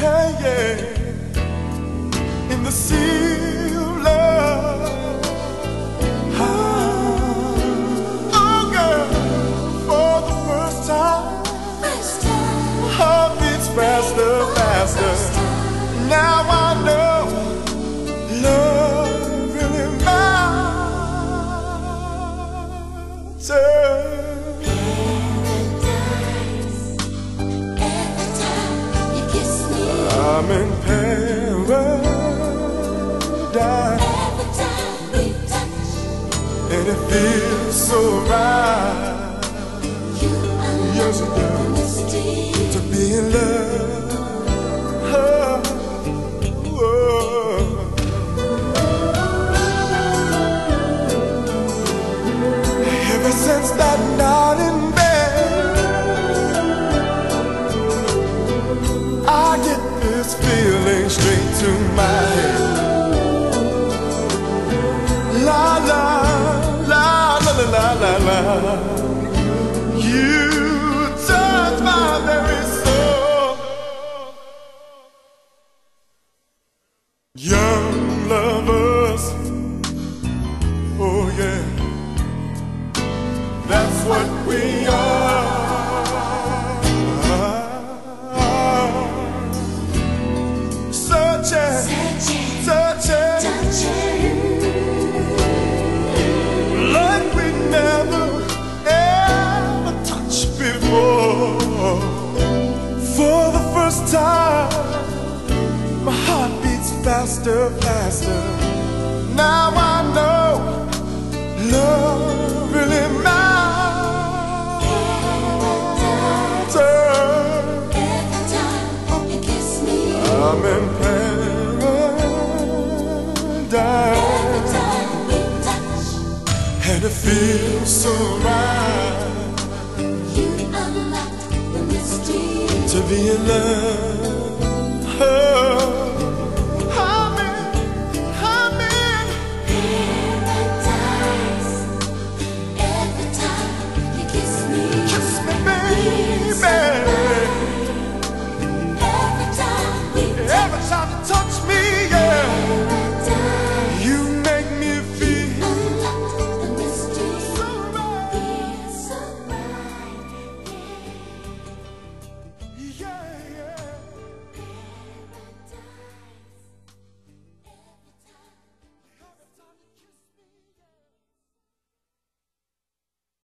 yeah, in the sea. I'm in paradise. And it feels so right. You are yes, it. To be in love. you. time My heart beats faster, faster. Now I know love really matters. Every time you kiss me I'm in paradise Every time we touch. And it feels so right. be in love.